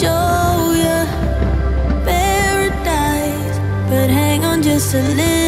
show you paradise, but hang on just a little.